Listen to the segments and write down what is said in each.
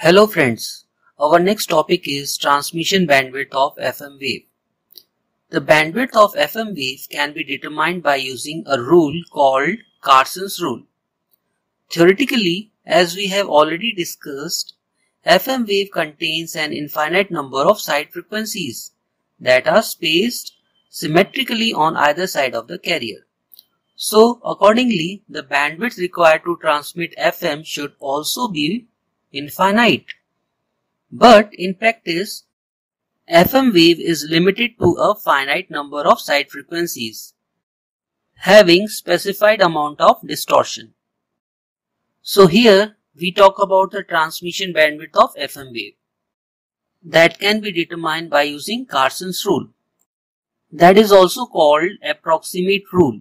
Hello friends, our next topic is transmission bandwidth of FM wave. The bandwidth of FM wave can be determined by using a rule called Carson's rule. Theoretically, as we have already discussed, FM wave contains an infinite number of side frequencies that are spaced symmetrically on either side of the carrier. So accordingly, the bandwidth required to transmit FM should also be infinite. But in practice, FM wave is limited to a finite number of side frequencies, having specified amount of distortion. So here we talk about the transmission bandwidth of FM wave that can be determined by using Carson's rule. That is also called approximate rule.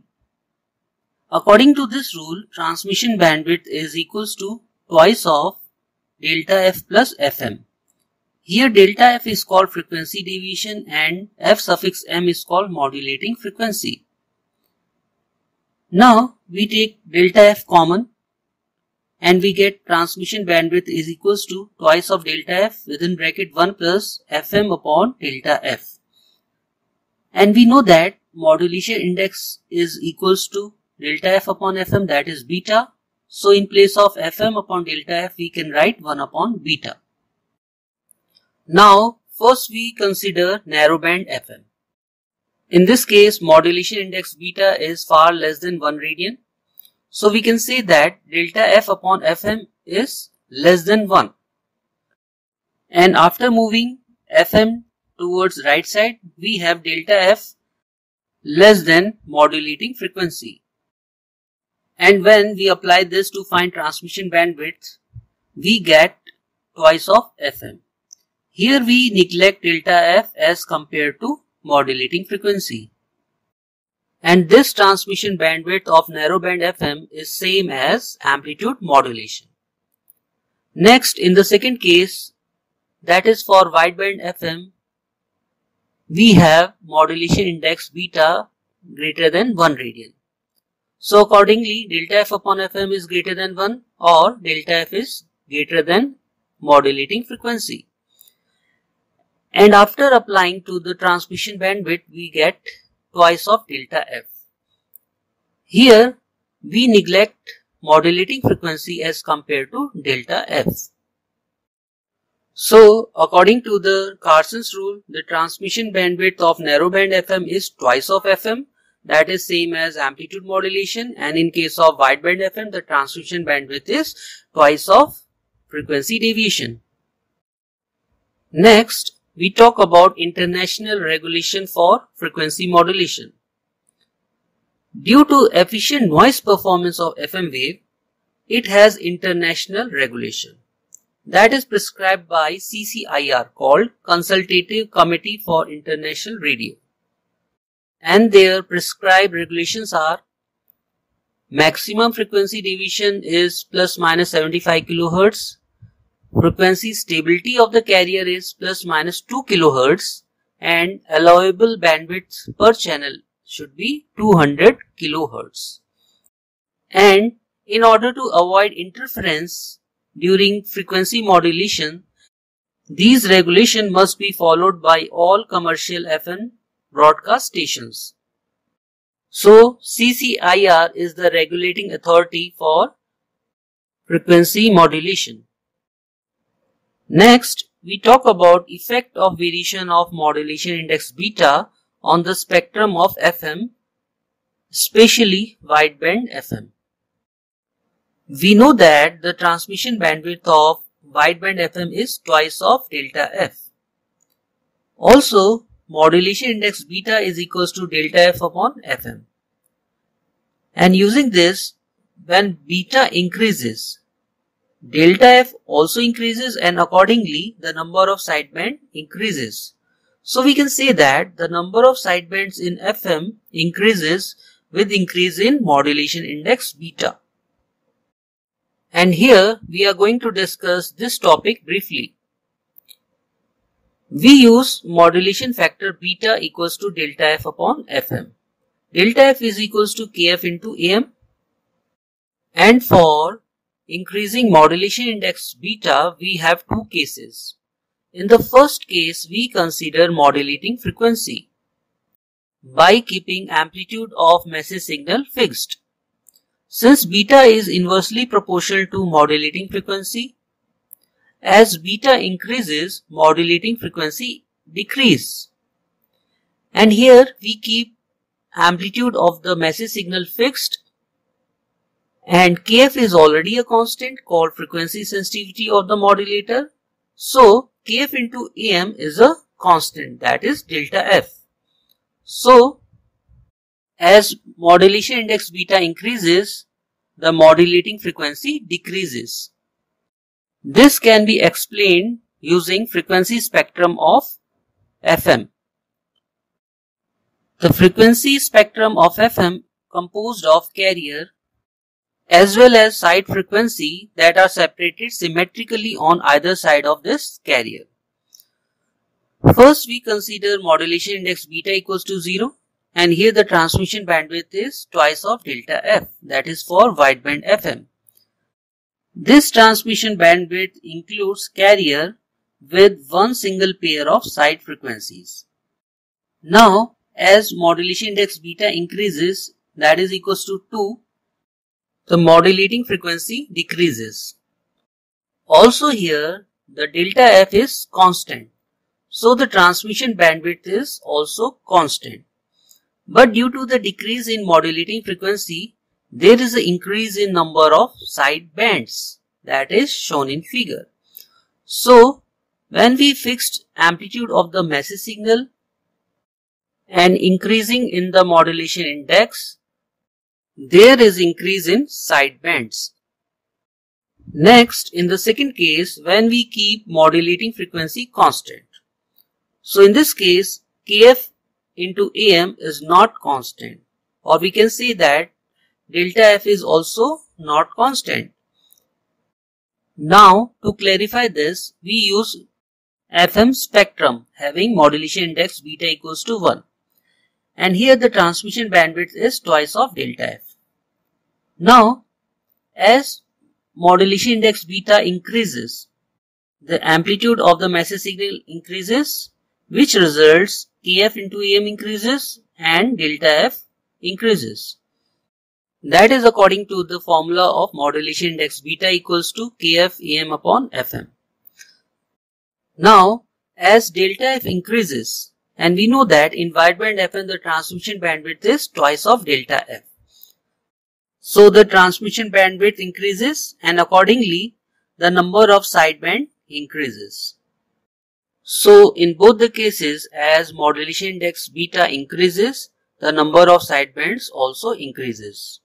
According to this rule, transmission bandwidth is equals to twice of delta f plus fm. Here delta f is called frequency deviation and f suffix m is called modulating frequency. Now we take delta f common and we get transmission bandwidth is equals to twice of delta f within bracket 1 plus fm upon delta f. And we know that modulation index is equals to delta f upon fm that is beta. So in place of fm upon delta f we can write 1 upon beta. Now first we consider narrowband fm. In this case modulation index beta is far less than 1 radian so we can say that delta f upon fm is less than 1. And after moving fm towards right side, we have delta f less than modulating frequency. And when we apply this to find transmission bandwidth, we get twice of fm. Here we neglect delta f as compared to modulating frequency and this transmission bandwidth of narrowband FM is same as amplitude modulation. Next, in the second case, that is for wideband FM, we have modulation index beta greater than 1 radian. So accordingly, delta f upon fm is greater than 1 or delta f is greater than modulating frequency. And after applying to the transmission bandwidth, we get twice of delta f. Here we neglect modulating frequency as compared to delta f. So according to the Carson's rule, the transmission bandwidth of narrowband FM is twice of FM that is same as amplitude modulation and in case of wideband FM the transmission bandwidth is twice of frequency deviation. Next we talk about international regulation for frequency modulation. Due to efficient noise performance of FM wave, it has international regulation that is prescribed by CCIR called Consultative Committee for International Radio. And their prescribed regulations are maximum frequency deviation is plus minus 75 kilohertz frequency stability of the carrier is plus minus 2 kilohertz and allowable bandwidth per channel should be 200 kilohertz. And in order to avoid interference during frequency modulation, these regulations must be followed by all commercial FM broadcast stations. So CCIR is the regulating authority for frequency modulation. Next, we talk about effect of variation of modulation index beta on the spectrum of FM, especially wideband FM. We know that the transmission bandwidth of wideband FM is twice of delta F. Also, modulation index beta is equals to delta F upon FM. And using this, when beta increases, Delta F also increases and accordingly the number of sideband increases. So we can say that the number of sidebands in FM increases with increase in modulation index beta. And here we are going to discuss this topic briefly. We use modulation factor beta equals to delta f upon fm. Delta f is equals to kf into am. And for increasing modulation index beta, we have two cases. In the first case, we consider modulating frequency by keeping amplitude of message signal fixed. Since beta is inversely proportional to modulating frequency, as beta increases, modulating frequency decrease. And here we keep amplitude of the message signal fixed and kf is already a constant called frequency sensitivity of the modulator. So kf into am is a constant that is delta f. So as modulation index beta increases, the modulating frequency decreases. This can be explained using frequency spectrum of FM. The frequency spectrum of FM composed of carrier as well as side frequency that are separated symmetrically on either side of this carrier. First we consider modulation index beta equals to 0 and here the transmission bandwidth is twice of delta f that is for wideband FM. This transmission bandwidth includes carrier with one single pair of side frequencies. Now as modulation index beta increases that is equals to 2 the modulating frequency decreases. Also here, the delta f is constant. So the transmission bandwidth is also constant. But due to the decrease in modulating frequency, there is an increase in number of side bands that is shown in figure. So when we fixed amplitude of the message signal and increasing in the modulation index, there is increase in side bands. Next, in the second case, when we keep modulating frequency constant. So in this case, kf into am is not constant or we can say that delta f is also not constant. Now, to clarify this, we use FM spectrum having modulation index beta equals to 1 and here the transmission bandwidth is twice of delta f. Now, as modulation index beta increases, the amplitude of the message signal increases, which results kf into am increases and delta f increases. That is according to the formula of modulation index beta equals to kf am upon fm. Now, as delta f increases, and we know that in wideband FM the transmission bandwidth is twice of delta f. So the transmission bandwidth increases and accordingly the number of sideband increases. So in both the cases as modulation index beta increases, the number of sidebands also increases.